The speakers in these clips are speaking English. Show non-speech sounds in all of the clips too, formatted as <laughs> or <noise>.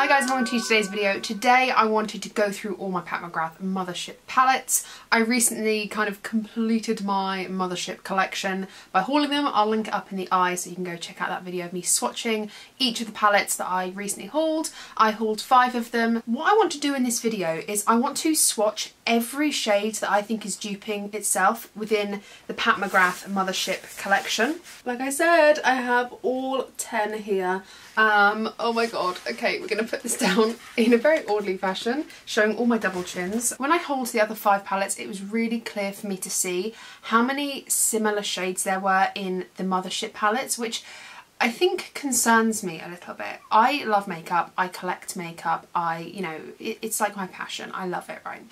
Hi guys, welcome to today's video. Today I wanted to go through all my Pat McGrath Mothership palettes. I recently kind of completed my Mothership collection by hauling them. I'll link it up in the eye so you can go check out that video of me swatching each of the palettes that I recently hauled. I hauled five of them. What I want to do in this video is I want to swatch every shade that I think is duping itself within the Pat McGrath Mothership collection. Like I said, I have all 10 here. Um, oh my god, okay, we're gonna put this <laughs> down in a very orderly fashion, showing all my double chins. When I hold the other five palettes, it was really clear for me to see how many similar shades there were in the Mothership palettes, which I think concerns me a little bit. I love makeup, I collect makeup, I, you know, it, it's like my passion, I love it, right?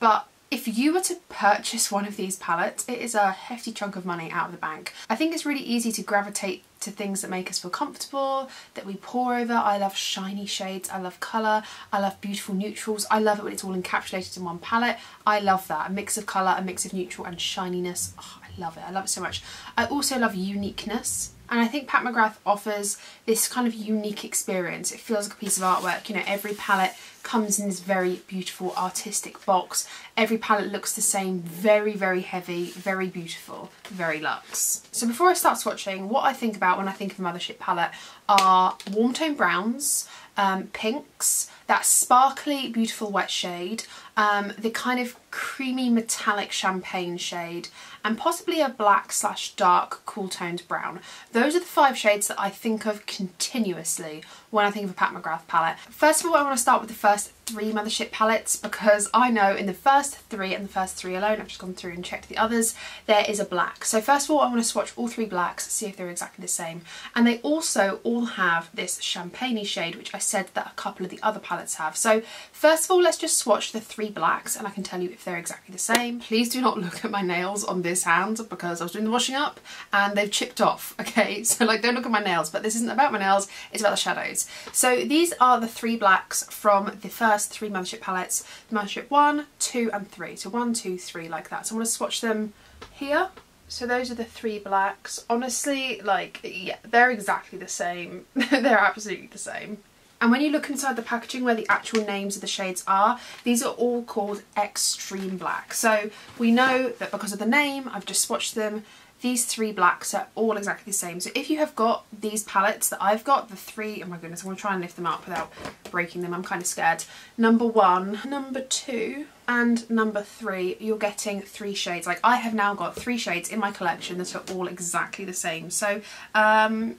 But if you were to purchase one of these palettes, it is a hefty chunk of money out of the bank. I think it's really easy to gravitate to things that make us feel comfortable, that we pore over. I love shiny shades, I love colour, I love beautiful neutrals. I love it when it's all encapsulated in one palette. I love that, a mix of colour, a mix of neutral and shininess. Oh, I love it, I love it so much. I also love uniqueness. And I think Pat McGrath offers this kind of unique experience. It feels like a piece of artwork. You know, every palette comes in this very beautiful artistic box. Every palette looks the same, very, very heavy, very beautiful, very luxe. So before I start swatching, what I think about when I think of Mothership palette are warm tone browns, um, pinks, that sparkly, beautiful wet shade, um, the kind of creamy metallic champagne shade, and possibly a black slash dark cool toned brown. Those are the five shades that I think of continuously when I think of a Pat McGrath palette. First of all, I want to start with the first three Mothership palettes because I know in the first three and the first three alone, I've just gone through and checked the others, there is a black. So first of all, I want to swatch all three blacks, see if they're exactly the same. And they also all have this champagne shade, which I said that a couple of the other palettes have. So first of all, let's just swatch the three blacks and I can tell you if they're exactly the same. Please do not <laughs> look at my nails on this hand because I was doing the washing up and they've chipped off, <laughs> okay? So like don't look at my nails, but this isn't about my nails, it's about the shadows. So these are the three blacks from the first three Mothership palettes, Mothership 1, 2 and 3. So one, two, three, like that. So I'm to swatch them here. So those are the three blacks. Honestly, like, yeah, they're exactly the same. <laughs> they're absolutely the same. And when you look inside the packaging where the actual names of the shades are, these are all called Extreme Black. So we know that because of the name, I've just swatched them, these three blacks are all exactly the same. So if you have got these palettes that I've got, the three, oh my goodness, I'm going to try and lift them up without breaking them, I'm kind of scared. Number one, number two, and number three, you're getting three shades. Like I have now got three shades in my collection that are all exactly the same. So um,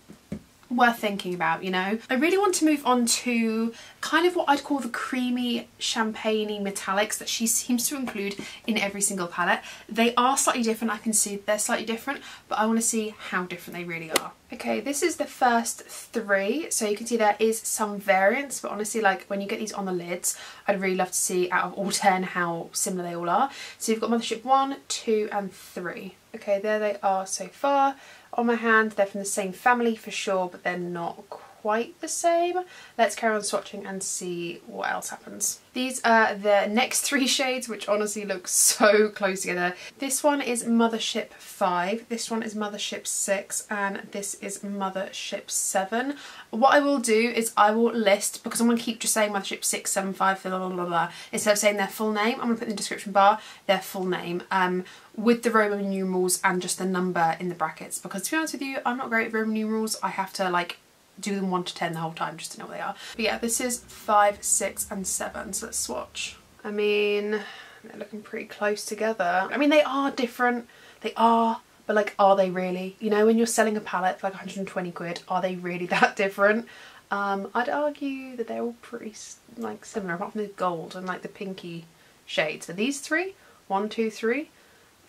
worth thinking about, you know. I really want to move on to kind of what I'd call the creamy champagne metallics that she seems to include in every single palette. They are slightly different, I can see they're slightly different, but I want to see how different they really are. Okay, this is the first three, so you can see there is some variance, but honestly, like when you get these on the lids, I'd really love to see out of all <laughs> 10 how similar they all are. So you've got Mothership 1, 2 and 3. Okay, there they are so far on my hand. They're from the same family for sure, but they're not quite the same. Let's carry on swatching and see what else happens. These are the next three shades, which honestly look so close together. This one is Mothership 5, this one is Mothership 6, and this is Mothership 7. What I will do is I will list, because I'm going to keep just saying Mothership 6, 7, 5, blah, blah, blah, blah, instead of saying their full name, I'm going to put in the description bar their full name. Um, with the Roman numerals and just the number in the brackets because to be honest with you I'm not great at Roman numerals I have to like do them 1 to 10 the whole time just to know what they are. But yeah, this is 5, 6 and 7, so let's swatch. I mean, they're looking pretty close together. I mean, they are different, they are, but like, are they really? You know, when you're selling a palette for like 120 quid, are they really <laughs> that different? Um, I'd argue that they're all pretty like similar, apart from the gold and like the pinky shades. So these three, one, two, three,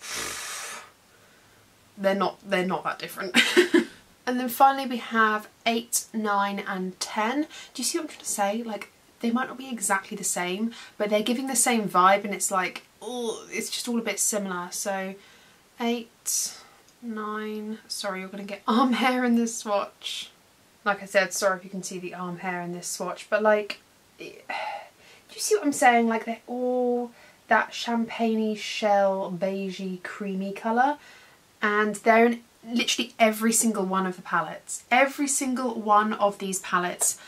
<sighs> they're not, they're not that different. <laughs> And then finally we have 8, 9 and 10. Do you see what I'm trying to say? Like they might not be exactly the same but they're giving the same vibe and it's like oh it's just all a bit similar. So 8, 9, sorry you're going to get <laughs> arm hair in this swatch. Like I said, sorry if you can see the arm hair in this swatch but like <sighs> do you see what I'm saying? Like they're all that champagne shell beigey creamy colour and they're in literally every single one of the palettes. Every single one of these palettes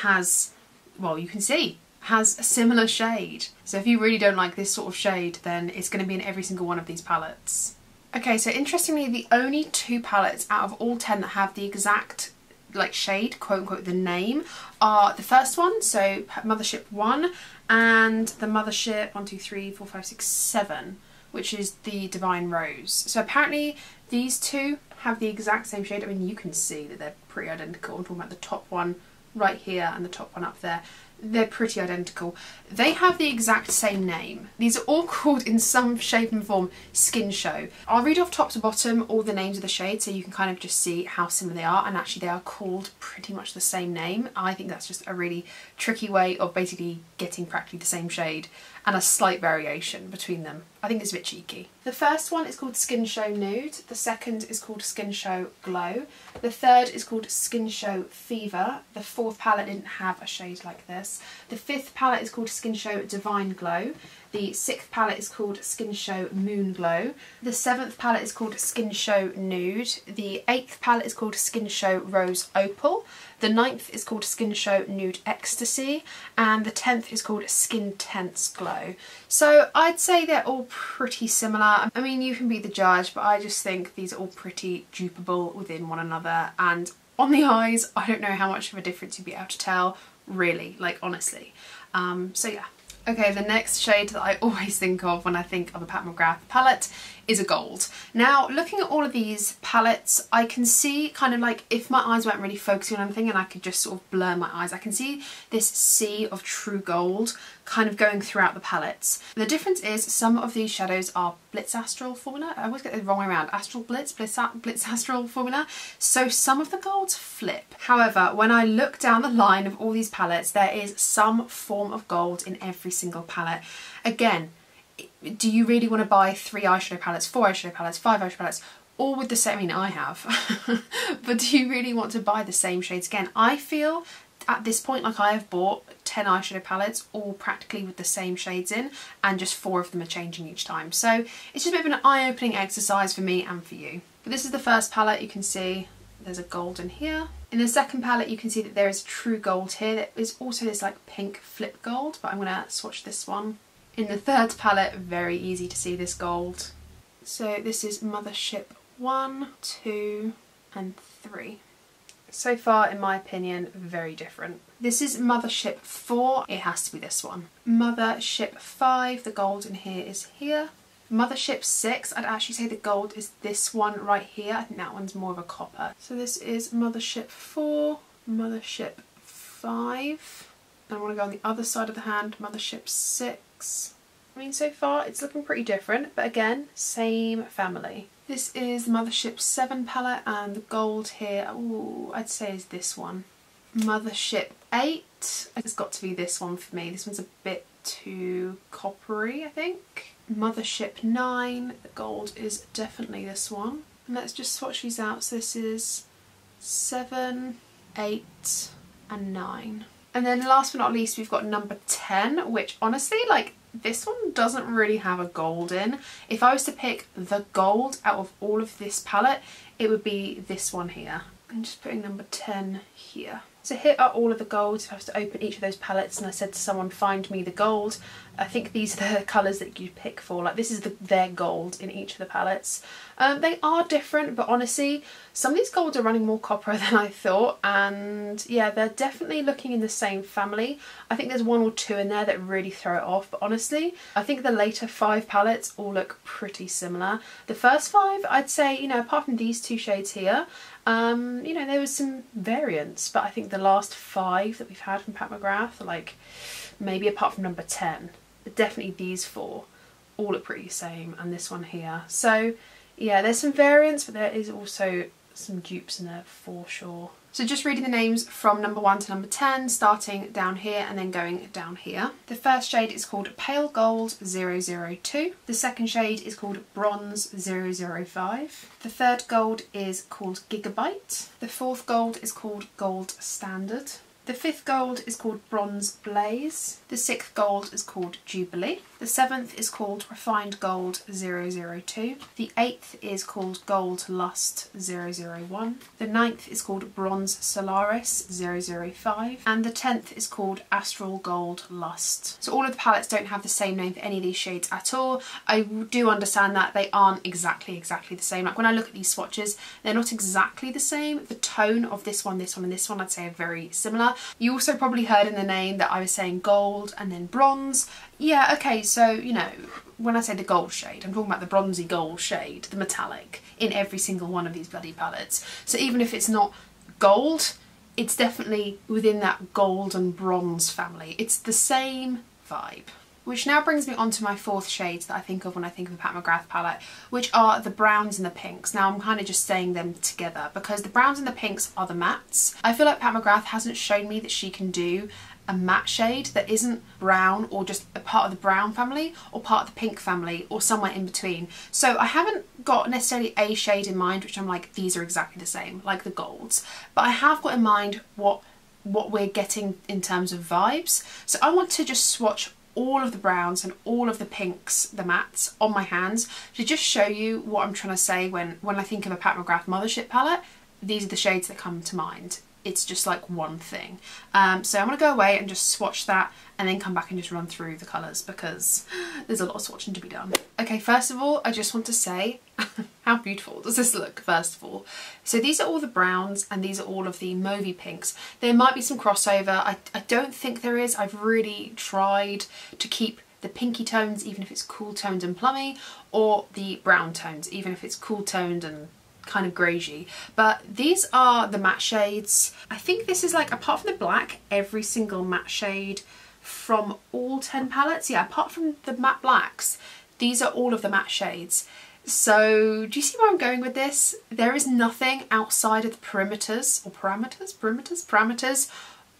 has well, you can see has a similar shade. So if you really don't like this sort of shade, then it's going to be in every single one of these palettes. Okay, so interestingly, the only two palettes out of all 10 that have the exact like shade, quote unquote, the name, are the first one, so Mothership 1, and the Mothership 1, 2, 3, 4, 5, 6, 7, which is the Divine Rose. So apparently these two have the exact same shade. I mean, you can see that they're pretty identical. I'm talking about the top one right here and the top one up there they're pretty identical. They have the exact same name. These are all <laughs> called in some shape and form Skin Show. I'll read off top to bottom all the names of the shades so you can kind of just see how similar they are and actually they are called pretty much the same name. I think that's just a really tricky way of basically getting practically the same shade and a slight variation between them. I think it's a bit cheeky. The first one is called Skin Show Nude, the second is called Skin Show Glow, the third is called Skin Show Fever, the fourth palette didn't have a shade like this, the fifth palette is called Skin Show Divine Glow, the sixth palette is called Skin Show Moon Glow. The seventh palette is called Skin Show Nude. The eighth palette is called Skin Show Rose Opal. The ninth is called Skin Show Nude Ecstasy. And the tenth is called Skin Tense Glow. So I'd say they're all pretty similar. I mean, you can be the judge, but I just think these are all pretty dupable within one another. And on the eyes, I don't know how much of a difference you'd be able to tell, really, like honestly. Um, so yeah, Okay, the next shade that I <laughs> always think of when I think of a Pat McGrath palette is a gold. Now, looking at all of these palettes, I can see kind of like if my eyes weren't really focusing on anything and I could just sort of blur my eyes, I can see this sea of true gold kind of going throughout the palettes. The difference is some of these shadows are Blitz Astral formula. I always get the wrong way around. Astral Blitz, Blitz, Blitz Astral formula. So some of the golds flip. However, when I look down the line of all these palettes, there is some form of gold in every single palette. Again, do you really want to buy three eyeshadow palettes, four eyeshadow palettes, five eyeshadow palettes, all with the same, I mean I have, <laughs> but do you really want to buy the same shades again? I feel at this point like I have bought 10 eyeshadow palettes all practically with the same shades in and just four of them are changing each time. So it's just a bit of an eye-opening exercise for me and for you. But this is the first palette you can see there's a gold in here. In the second palette you can see that there is true gold here. There is also this like pink flip gold but I'm going to swatch this one in the third palette, very easy to see this gold. So this is Mothership 1, 2 and 3. So far, in my opinion, very different. This is Mothership 4, it has to be this one. Mothership 5, the gold in here is here. Mothership 6, I'd actually say the gold is this one right here. I think that one's more of a copper. So this is Mothership 4, Mothership 5. I want to go on the other side of the hand, Mothership 6, I mean, so far it's looking pretty different, but again, same family. This is Mothership 7 palette and the gold here, ooh, I'd say is this one. Mothership 8, it's got to be this one for me. This one's a bit too coppery, I think. Mothership 9, the gold is definitely this one. And let's just swatch these out. So this is 7, 8 and 9. And then last but not least, we've got number 10, which honestly, like, this one doesn't really have a gold in. If I was to pick the gold out of all of this palette, it would be this one here. I'm just putting number 10 here. So here are all of the golds. If I was to open each of those palettes and I said to someone, find me the gold, I think these are the colours that you pick for. Like this is the, their gold in each of the palettes. Um, they are different, but honestly, some of these golds are running more copper <laughs> than I thought. And yeah, they're definitely looking in the same family. I think there's one or two in there that really throw it off. But honestly, I think the later five palettes all look pretty similar. The first five, I'd say, you know, apart from these two shades here, um, you know, there was some variance, but I think the last five that we've had from Pat McGrath like, maybe apart from number 10, but definitely these four all look pretty same and this one here. So yeah, there's some variants, but there is also some dupes in there for sure. So just reading the names from number 1 to number 10, starting down here and then going down here. The first shade is called Pale Gold 002. The second shade is called Bronze 005. The third gold is called Gigabyte. The fourth gold is called Gold Standard. The fifth gold is called Bronze Blaze. The sixth gold is called Jubilee. The seventh is called Refined Gold 002. The eighth is called Gold Lust 001. The ninth is called Bronze Solaris 005. And the tenth is called Astral Gold Lust. So all of the palettes don't have the same name for any of these shades at all. I do understand that they aren't exactly, exactly the same. Like when I look at these swatches, they're not exactly the same. The tone of this one, this one and this one I'd say are very similar. You also probably heard in the name that I was saying gold and then bronze. Yeah, okay, so, you know, when I say the gold shade, I'm talking about the bronzy gold shade, the metallic, in every single one of these bloody palettes. So even if it's not gold, it's definitely within that gold and bronze family. It's the same vibe. Which now brings me on to my fourth shades that I think of when I think of a Pat McGrath palette, which are the browns and the pinks. Now I'm kind of just saying them together because the browns and the pinks are the mattes. I feel like Pat McGrath hasn't shown me that she can do a matte shade that isn't brown or just a part of the brown family or part of the pink family or somewhere in between. So I haven't got necessarily a shade in mind which I'm like these are exactly the same like the golds but I have got in mind what what we're getting in terms of vibes. So I want to just swatch all of the browns and all of the pinks, the mattes, on my hands to just show you what I'm trying to say when, when I think of a Pat McGrath Mothership palette. These are the shades that come to mind it's just like one thing. Um, so I'm going to go away and just swatch that and then come back and just run through the colours because <gasps> there's a lot of swatching to be done. Okay, first of all, I just want to say <laughs> how beautiful does this look, first of all. So these are all the browns and these are all of the mauvey pinks. There might be some crossover. I, I don't think there is. I've really tried to keep the pinky tones, even if it's cool toned and plummy, or the brown tones, even if it's cool toned and kind of greigey. But these are the matte shades. I think this is like, apart from the black, every single matte shade from all 10 palettes. Yeah, apart from the matte blacks, these are all of the matte shades. So do you see where I'm going with this? There is nothing outside of the perimeters or parameters, perimeters, parameters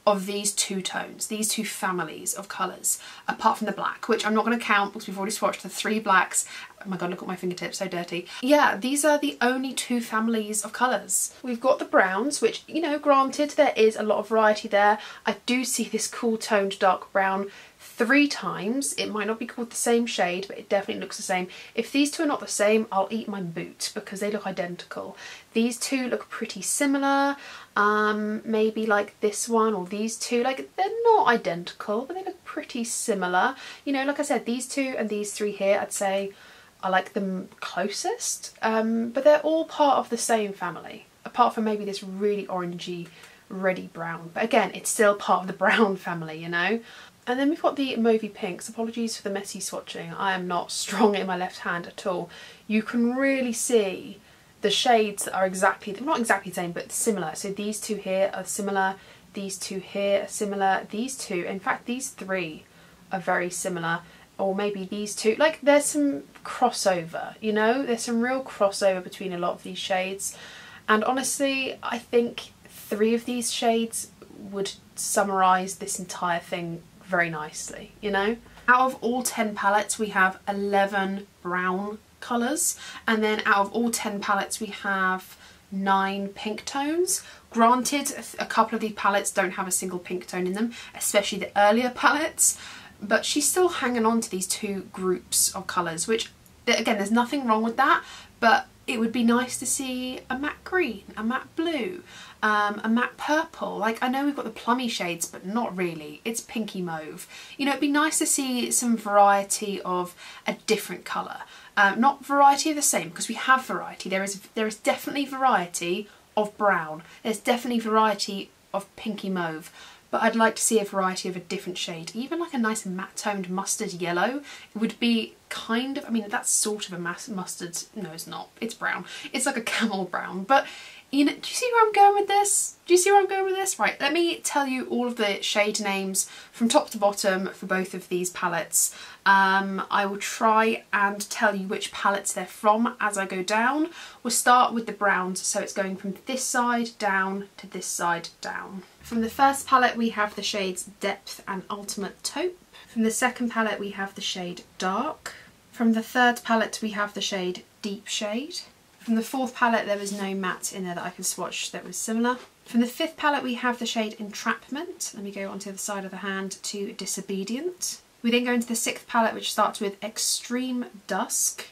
of these two tones, these two families of colours, apart from the black, which I'm not going to count because we've already swatched the three blacks. Oh my god, look at my fingertips, so dirty. Yeah, these are the only two families of colours. We've got the browns, which, you know, granted, there is a lot of variety there. I do see this cool toned dark brown three times. It might not be called the same shade, but it definitely looks the same. If these two are not the same, I'll eat my boot because they look identical. These two look pretty similar. Um, maybe like this one or these two, like they're not identical, but they look pretty similar. You know, like I said, these two and these three here, I'd say I like them closest, um, but they're all part of the same family, apart from maybe this really orangey, reddy brown. But again, it's still part of the <laughs> brown family, you know? And then we've got the Mauvey Pinks. Apologies for the messy swatching. I am not <laughs> strong in my left hand at all. You can really see the shades that are exactly, not exactly the same, but similar. So these two here are similar. These two here are similar. These two, in fact, these three are very similar. Or maybe these two. Like there's some crossover, you know? There's some real crossover between a lot of these shades. And honestly, I think three of these shades would summarise this entire thing very nicely, you know? Out of all 10 palettes, we have 11 brown colours. And then out of all 10 palettes, we have nine pink tones. Granted, a couple of these palettes don't have a single pink tone in them, especially the earlier palettes, but she's still hanging on to these two groups of colours, which, again, there's nothing wrong with that, but it would be nice to see a matte green, a matte blue, um, a matte purple. Like I know we've got the plummy shades, but not really. It's pinky mauve. You know, it'd be nice to see some variety of a different colour. Um, not variety of the same, because we have variety. There is, there is definitely variety of brown. There's definitely variety of pinky mauve but I'd like to see a variety of a different shade. Even like a nice matte toned mustard yellow would be kind of, I mean that's sort of a mustard, no it's not, it's brown. It's like a camel brown, but you know, do you see where I'm going with this? Do you see where I'm going with this? Right, let me tell you all of the shade names from top to bottom for both of these palettes. Um, I will try and tell you which palettes they're from as I go down. We'll start with the browns, so it's going from this side down to this side down. From the first palette we have the shades Depth and Ultimate Taupe. From the second palette we have the shade Dark. From the third palette we have the shade Deep Shade. From the fourth palette there was no matte in there that I could swatch that was similar. From the fifth palette we have the shade Entrapment. Let me go onto the side of the hand to Disobedient. We then go into the sixth palette which starts with Extreme Dusk,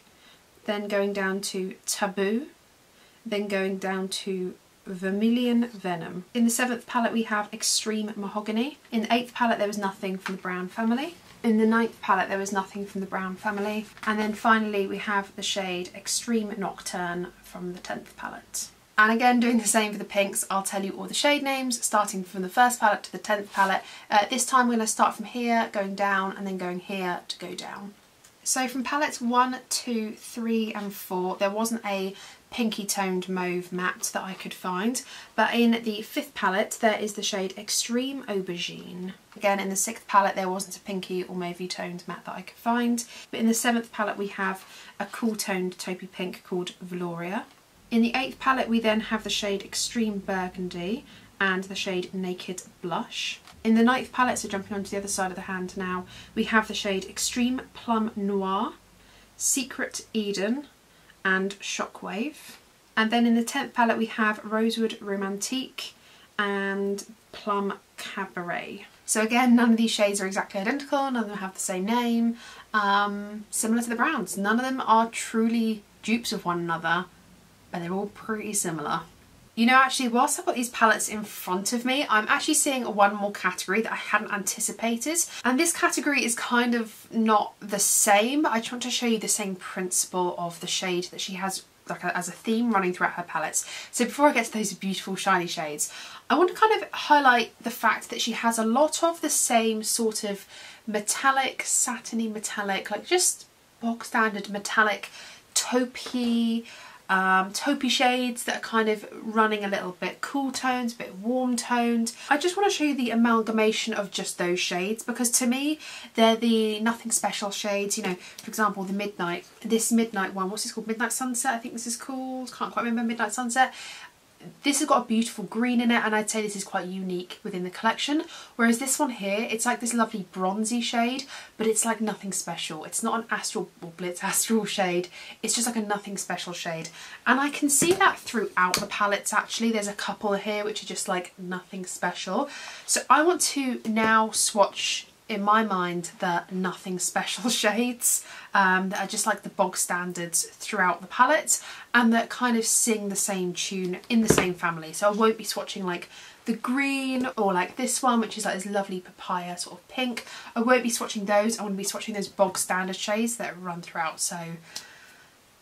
then going down to Taboo, then going down to Vermilion Venom. In the seventh palette we have Extreme Mahogany. In the eighth palette there was nothing from the Brown family. In the ninth palette there was nothing from the Brown family. And then finally we have the shade Extreme Nocturne from the 10th palette. And again, doing the same for the pinks, I'll tell you all the shade names, starting from the first palette to the 10th palette. Uh, this time we're going to start from here, going down, and then going here to go down. So from palettes 1, 2, 3 and 4, there wasn't a pinky toned mauve matte that I could find. But in the fifth palette, there is the shade Extreme Aubergine. Again, in the sixth palette, there wasn't a pinky or mauvey toned matte that I could find. But in the seventh palette, we have a cool toned taupey pink called Valoria. In the eighth palette we then have the shade Extreme Burgundy and the shade Naked Blush. In the ninth palette, so jumping onto the other side of the hand now, we have the shade Extreme Plum Noir, Secret Eden and Shockwave. And then in the 10th palette we have Rosewood Romantique and Plum Cabaret. So again, none of these shades are exactly identical, none of them have the same name, um, similar to the browns. None of them are truly dupes of one another but they're all pretty similar. You know, actually, whilst I've got these palettes in front of me, I'm actually seeing one more category that I hadn't anticipated. And this category is kind of not the same, I just want to show you the same principle of the shade that she has like a, as a theme running throughout her palettes. So before I get to those beautiful shiny shades, I want to kind of highlight the fact that she has a lot of the same sort of metallic, satiny metallic, like just bog standard metallic, taupey, um, taupey shades that are kind of running a little bit cool tones, a bit warm toned. I just want to show you the amalgamation of just those shades because to me they're the nothing special shades. You know, for example, the Midnight, this Midnight one, what's this called? Midnight Sunset, I think this is called. Can't quite remember Midnight Sunset this has got a beautiful green in it and I'd say this is quite unique within the collection. Whereas this one here it's like this lovely bronzy shade but it's like nothing special. It's not an astral or blitz <laughs> astral shade. It's just like a nothing special shade. And I can see that throughout the palettes actually. There's a couple here which are just like nothing special. So I want to now swatch in my mind, the nothing special <laughs> shades um, that are just like the bog standards throughout the palette and that kind of sing the same tune in the same family. So I won't be swatching like the green or like this one which is like this lovely papaya sort of pink. I won't be swatching those, I want to be swatching those bog standard shades that run throughout so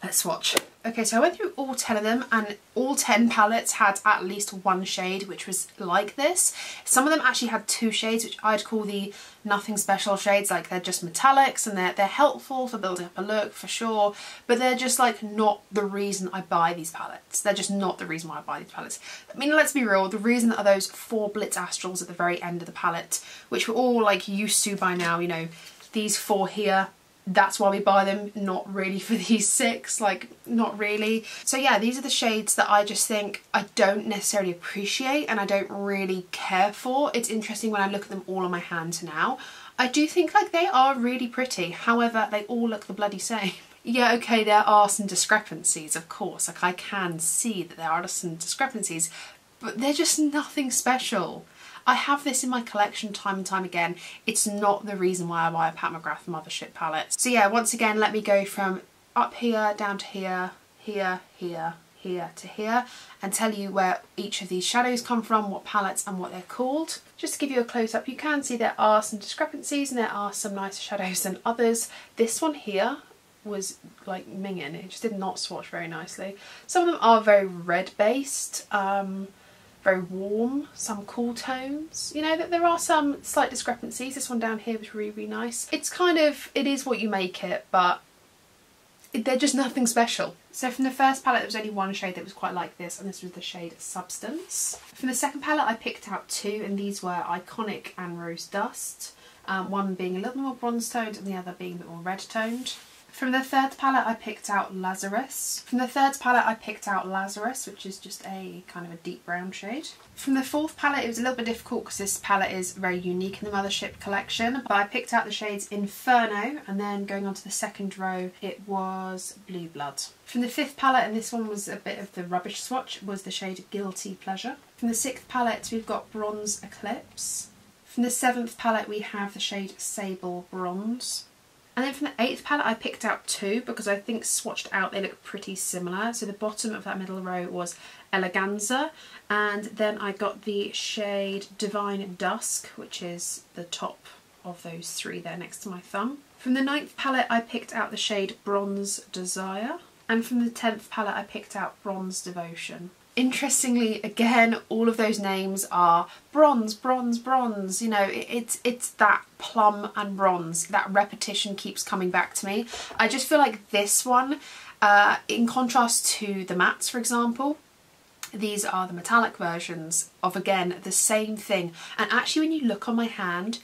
let's swatch. Okay, so I went through all 10 of them and all 10 palettes had at least one shade which was like this. Some of them actually had two shades which I'd call the nothing special shades, like they're just metallics and they're, they're helpful for building up a look for sure, but they're just like not the reason I buy these palettes. They're just not the reason why I buy these palettes. I mean, let's be real, the reason are those four Blitz Astrals at the very end of the palette, which we're all like used to by now, you know, these four here, that's why we buy them, not really for <laughs> these six, like not really. So yeah, these are the shades that I just think I don't necessarily appreciate and I don't really care for. It's interesting when I look at them all on my hands now. I do think like they are really pretty, however they all look the bloody same. <laughs> Yeah, okay, there are some discrepancies, of course, like I can see that there are some discrepancies, but they're just nothing special. I have this in my collection time and time again. It's not the reason why I buy a Pat McGrath Mothership palette. So yeah, once again, let me go from up here, down to here, here, here, here to here and tell you where each of these shadows come from, what palettes and what they're called. Just to give you a close up, you can see there are some discrepancies and there are some nicer shadows than others. This one here was like minging, it just did not swatch very nicely. Some of them are very red based, um, very warm, some cool tones. You know, that there are some slight discrepancies. This one down here was really, really nice. It's kind of, it is what you make it, but they're just nothing special. So from the first palette there was only one shade that was quite like this and this was the shade Substance. From the second palette I picked out two and these were Iconic and Rose Dusk. Um, one being a little more bronze toned and the other being a bit more red toned. From the third palette I picked out Lazarus. From the third palette I picked out Lazarus which is just a kind of a deep brown shade. From the fourth palette it was a little bit difficult because this palette is very unique in the Mothership collection but I picked out the shades Inferno and then going on to the second row it was Blue Blood. From the fifth palette and this one was a bit of the rubbish swatch was the shade Guilty Pleasure. From the sixth palette we've got Bronze Eclipse. From the seventh palette we have the shade Sable Bronze. And then from the eighth palette I picked out two because I think swatched out they look pretty similar. So the bottom of that middle row was Eleganza and then I got the shade Divine Dusk which is the top of those three there next to my thumb. From the ninth palette I picked out the shade Bronze Desire and from the 10th palette I picked out Bronze Devotion. Interestingly, again, all of those names are bronze, bronze, bronze. You know, it, it's it's that plum and bronze. That repetition keeps coming back to me. I just feel like this one, uh, in contrast to the mattes, for example, these are the metallic versions of, again, the same thing. And actually, when you look on my hand,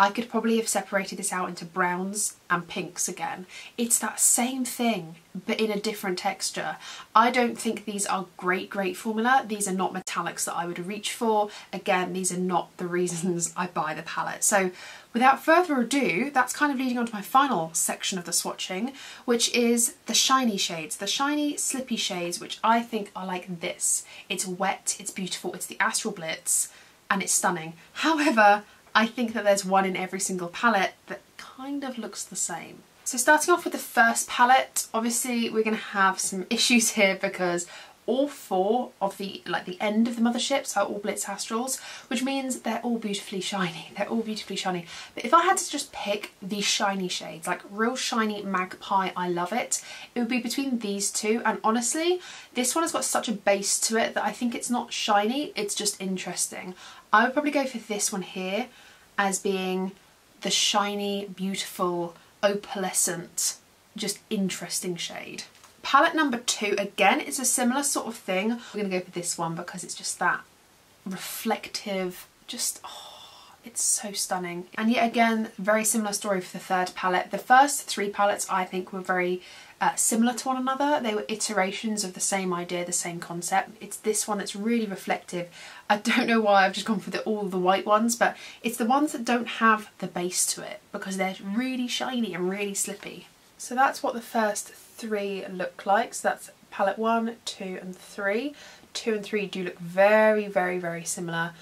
I could probably have separated this out into browns and pinks again. It's that same thing, but in a different texture. I don't think these are great, great formula. These are not metallics that I would reach for. Again, these are not the reasons I buy the palette. So without further ado, that's kind of leading on to my final section of the swatching, which is the shiny shades, the shiny slippy shades, which I think are like this. It's wet, it's beautiful, it's the Astral Blitz, and it's stunning. However, I think that there's one in every single palette that kind of looks the same. So starting off with the first palette, obviously we're going to have some <laughs> issues here because all four of the like the end of the motherships are all Blitz Astrals, which means they're all beautifully shiny. <laughs> They're all beautifully shiny. But if I had to just pick the shiny shades, like real shiny magpie, I love it, it would be between these two. And honestly, this one has got such a base to it that I think it's not shiny, it's just interesting. I would probably go for this one here as being the shiny, beautiful, opalescent, just interesting shade. Palette number two, again, it's a similar sort of thing. We're going to go for this one because it's just that reflective, just, oh, it's so stunning. And yet again, very similar story for the third palette. The first three palettes I think were very uh, similar to one another. They were iterations of the same idea, the same concept. It's this one that's really reflective. I don't know why I've just gone for the, all the white ones, but it's the ones that don't have the base to it because they're really shiny and really slippy. So that's what the first three look like. So that's palette one, two and three. Two and three do look very, very, very similar.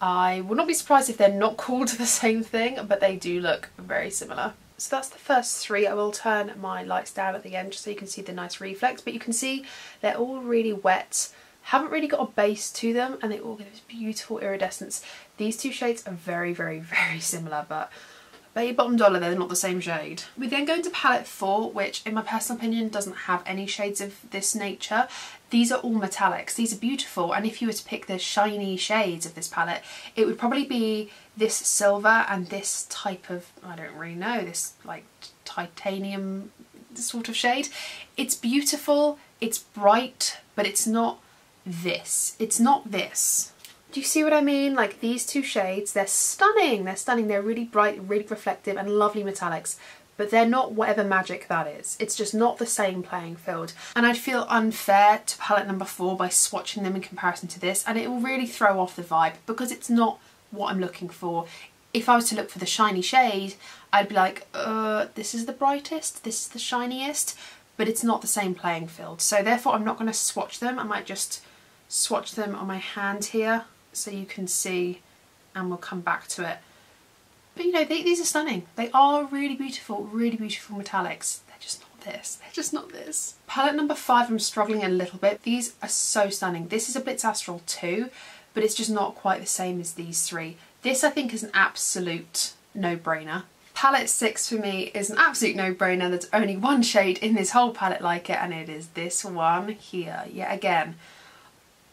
I would not be surprised if they're not <laughs> called the same thing, but they do look very similar. So that's the first three. I will turn my lights down at the end just so you can see the nice reflex, but you can see they're all really wet, haven't really got a base to them, and they all give this beautiful iridescence. These two shades are very, very, <laughs> very similar, but Bet bottom dollar they're not the same shade. We then go into palette 4 which in my personal opinion doesn't have any shades of this nature. These are all metallics. These are beautiful and if you were to pick the shiny shades of this palette it would probably be this silver and this type of, I don't really know, this like titanium sort of shade. It's beautiful, it's bright, but it's not this. It's not this. Do you see what I mean? Like these two shades, they're stunning. They're stunning. They're really bright, really reflective and lovely metallics but they're not whatever magic that is. It's just not the same playing field. And I'd feel unfair to palette number four by swatching them in comparison to this and it will really throw off the vibe because it's not what I'm looking for. If I was to look for the shiny shade, I'd be like, uh, this is the brightest, this is the shiniest, but it's not the same playing field. So therefore I'm not going to swatch them. I might just swatch them on my hand here so you can see and we'll come back to it. But you know, they, these are stunning. They are really beautiful, really beautiful metallics. They're just not this. They're just not this. Palette number five, I'm struggling a little bit. These are so stunning. This is a Blitz Astral too, but it's just not quite the same as these three. This I think is an absolute no-brainer. Palette 6 for me is an absolute no-brainer. There's only one shade in this whole palette like it and it is this one here. Yet again,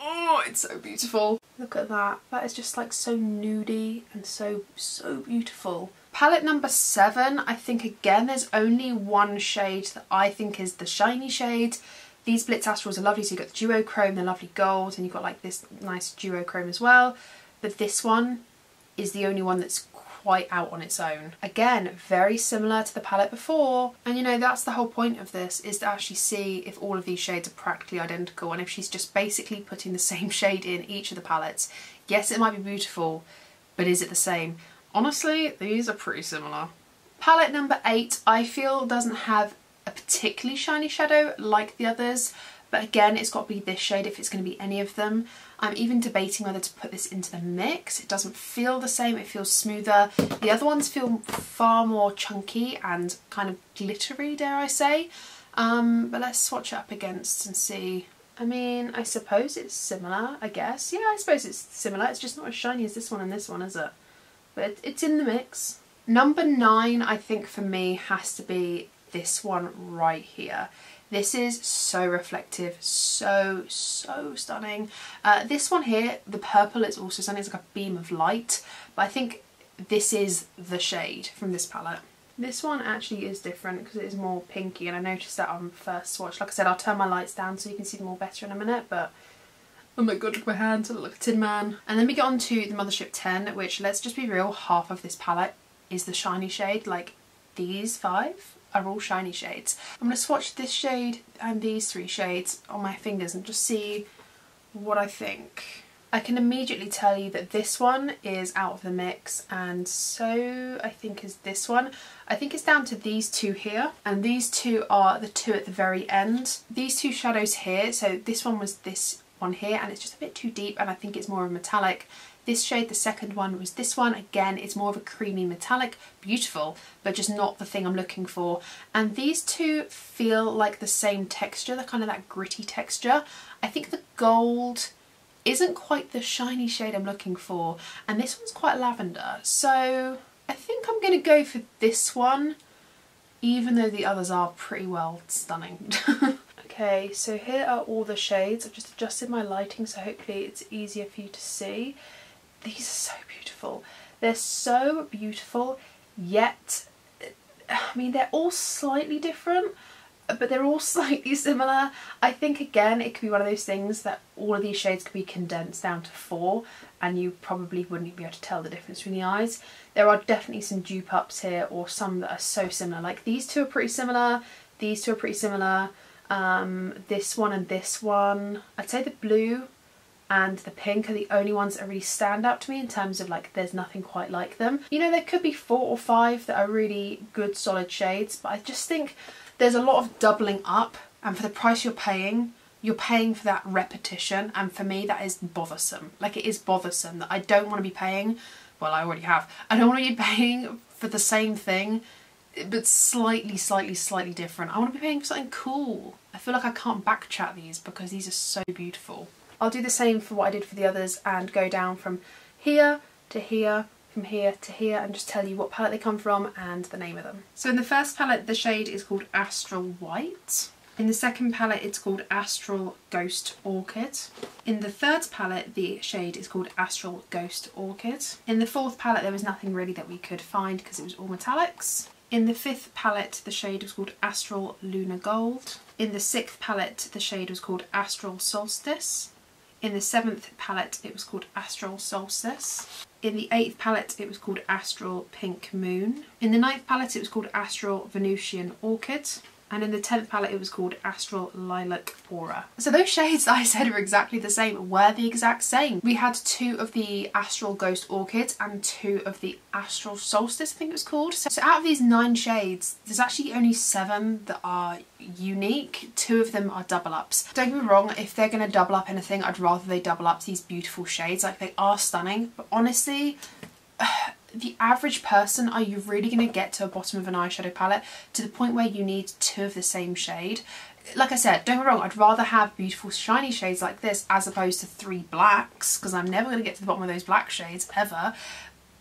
Oh, it's so beautiful. Look at that. That is just like so nudie and so, so beautiful. Palette number seven, I think again there's only one shade that I think is the shiny shade. These Blitz Astrals are lovely, so you've got the duochrome, the lovely gold, and you've got like this nice duochrome as well. But this one is the only one that's quite out on its own. Again, very similar to the palette before. And you know, that's the whole point of this, is to actually see if all of these shades are practically identical and if she's just basically putting the <laughs> same shade in each of the palettes. Yes, it might be beautiful, but is it the same? Honestly, these are pretty similar. Palette number eight, I feel doesn't have a particularly shiny shadow like the others, but again it's got to be this shade if it's going to be any of them. I'm even debating whether to put this into the mix. It doesn't feel the same, it feels smoother. The other ones feel far more chunky and kind of glittery dare I say. Um, but let's swatch it up against and see. I mean, I suppose it's similar, I guess. Yeah, I suppose it's similar. It's just not as shiny as this one and this one, is it? But it's in the mix. Number nine, I think for me, has to be this one right here. This is so reflective, so, so stunning. Uh, this one here, the purple it's also stunning, it's like a beam of light, but I think this is the shade from this palette. This one actually is different because it is more pinky and I noticed that on first swatch. Like I said, I'll turn my lights down so you can see them all better in a minute, but oh my god, look at my hands, I look like a tin man. And then we get on to the Mothership 10, which let's just be real, half of this palette is the shiny shade. Like these five are all shiny shades. I'm going to swatch this shade and these three shades on my fingers and just see what I think. I can immediately tell you that this one is out of the mix and so I think is this one. I think it's down to these two here and these two are the two at the very end. These two shadows here, so this one was this one here and it's just a bit too deep and I think it's more of metallic. This shade, the second one, was this one. Again, it's more of a creamy metallic, beautiful, but just not the thing I'm looking for. And these two feel like the same texture, they're kind of that gritty texture. I think the gold isn't quite the shiny shade I'm looking for and this one's quite lavender so I think I'm going to go for this one even though the others are pretty well stunning. <laughs> okay so here are all the shades I've just adjusted my lighting so hopefully it's easier for you to see. These are so beautiful. They're so beautiful yet I mean they're all slightly different but they're all <laughs> slightly similar. I think again it could be one of those things that all of these shades could be condensed down to four and you probably wouldn't be able to tell the difference between the eyes. There are definitely some dupe ups here or some that are so similar. Like these two are pretty similar, these two are pretty similar, um, this one and this one. I'd say the blue and the pink are the only ones that really stand out to me in terms of like there's nothing quite like them. You know there could be four or five that are really good solid shades but I just think there's a lot of doubling up and for the price you're paying you're paying for that repetition and for me that is bothersome. Like it is bothersome that I don't want to be paying well I already have I don't want to be <laughs> paying for the same thing but slightly slightly slightly different. I want to be paying for something cool. I feel like I can't backchat these because these are so beautiful I'll do the same for what I did for the others and go down from here to here from here to here and just tell you what palette they come from and the name of them. So in the first palette the shade is called Astral White. In the second palette it's called Astral Ghost Orchid. In the third palette the shade is called Astral Ghost Orchid. In the fourth palette there was nothing really that we could find because it was all metallics. In the fifth palette the shade was called Astral Lunar Gold. In the sixth palette the shade was called Astral Solstice. In the seventh palette it was called Astral Solstice. In the eighth palette it was called Astral Pink Moon. In the ninth palette it was called Astral Venusian Orchid and in the 10th palette it was called Astral Lilac Aura. So those shades <laughs> I said are exactly the same were the exact same. We had two of the Astral Ghost Orchid and two of the Astral Solstice I think it was called. So, so out of these nine shades there's actually only seven that are unique. Two of them are double ups. Don't get me wrong, if they're going to double up anything I'd rather they double up these beautiful shades. Like they are stunning but honestly <sighs> the average person, are you really going to get to a bottom of an eyeshadow palette to the point where you need two of the same shade? Like I said, don't get me wrong, I'd rather have beautiful shiny shades like this as opposed to three blacks because I'm never going to get to the bottom of those black shades ever.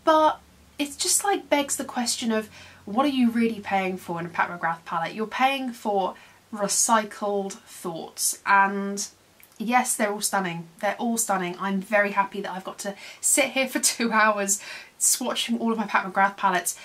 But it's just like begs the question of what are you really paying for in a Pat McGrath palette? You're paying for recycled thoughts and yes they're all stunning they're all stunning I'm very happy that I've got to sit here <laughs> for two hours swatching all of my Pat McGrath palettes,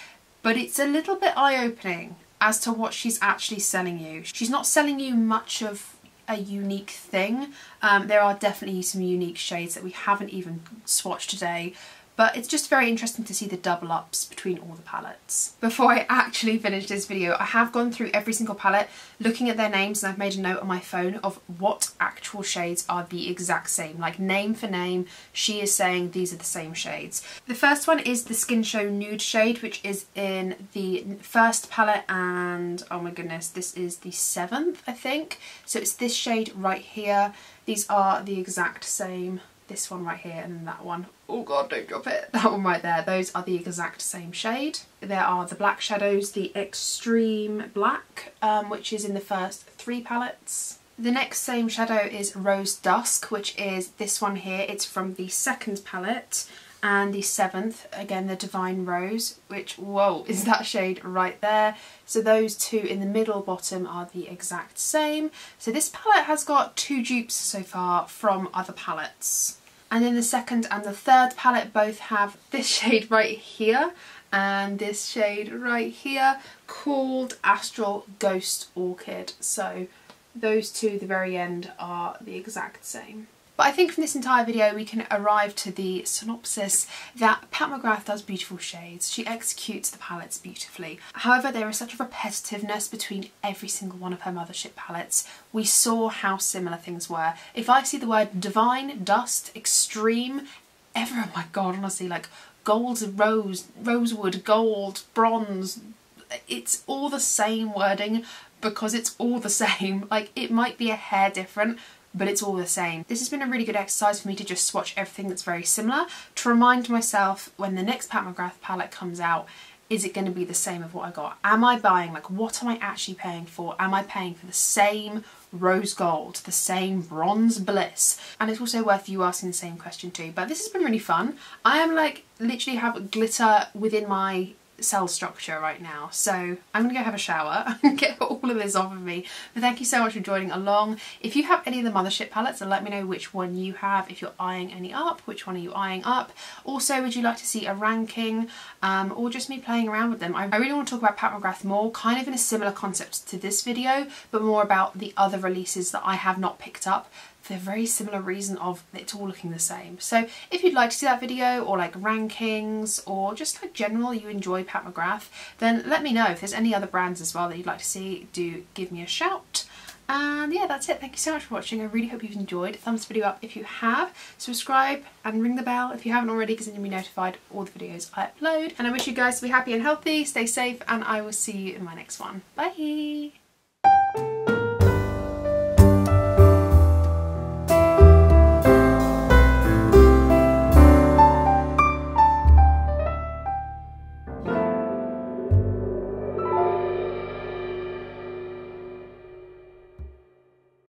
but it's a little bit eye-opening as to what she's actually selling you. She's not selling you much of a unique thing. Um, there are definitely some unique shades that we haven't even swatched today, but it's just very interesting to see the double ups between all the palettes. Before I actually finish this video, I have gone through every single palette, looking at their names, and I've made a note on my phone of what actual shades are the exact same, like name for name, she is saying these are the same shades. The first one is the Skin Show Nude shade, which is in the first palette, and oh my goodness, this is the seventh, I think. So it's this shade right here. These are the exact same this one right here and that one. Oh god, don't drop it. <laughs> <laughs> That one right there. Those are the exact same shade. There are the black shadows, the Extreme Black, um, which is in the first three palettes. The next same shadow is Rose Dusk, which is this one here. It's from the second palette and the seventh, again the Divine Rose, which, whoa, <laughs> is that shade right there. So those two in the middle bottom are the exact same. So this palette has got two dupes so far from other palettes. And then the second and the third palette both have this <laughs> shade right here and this shade right here called Astral Ghost Orchid. So those two, the very end, are the exact same. But I think from this entire video we can arrive to the synopsis that Pat McGrath does beautiful shades. She executes the palettes beautifully. However, there is such a repetitiveness between every single one of her Mothership palettes. We saw how similar things were. If I see the word divine, dust, extreme, ever, oh my god, honestly, like gold, rose, rosewood, gold, bronze, it's all the same wording because it's all the <laughs> same. Like it might be a hair different, but it's all the same. This has been a really good exercise for me to just swatch everything that's very similar to remind myself when the next Pat McGrath palette comes out is it going to be the same of what I got? Am I buying, like what am I actually paying for? Am I paying for the same rose gold, the same bronze bliss? And it's also worth you asking the same question too. But this has been really fun. I am like literally have glitter within my cell structure right now. So I'm gonna go have a shower <laughs> and get all of this off of me. But thank you so much for joining along. If you have any of the Mothership palettes, let me know which one you have. If you're eyeing any up, which one are you eyeing up? Also, would you like to see a ranking um, or just me playing around with them? I really want to talk about Pat McGrath more, kind of in a similar concept to this video, but more about the other releases that I have not picked up a very similar reason of it's all looking the same. So if you'd like to see that video or like rankings or just like general you enjoy Pat McGrath then let me know if there's any other brands as well that you'd like to see do give me a shout. And yeah, that's it. Thank you so much for watching. I really hope you've enjoyed. Thumbs the video up if you have. Subscribe and ring the bell if you haven't already because then you'll be notified all the videos I upload. And I wish you guys to be happy and healthy, stay safe, and I will see you in my next one. Bye!